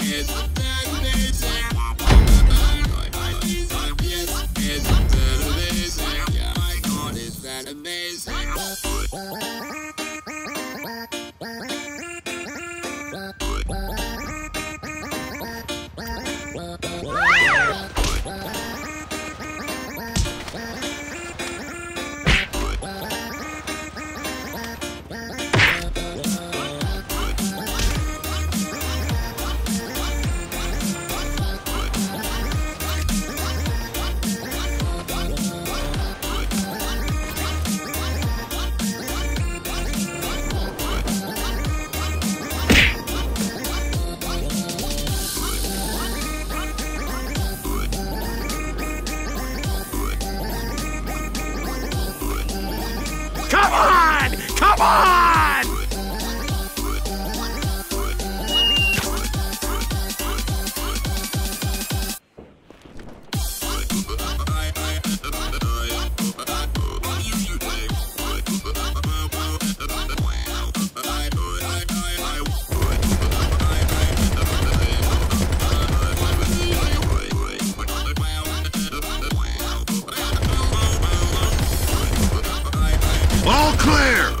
is Fuck you.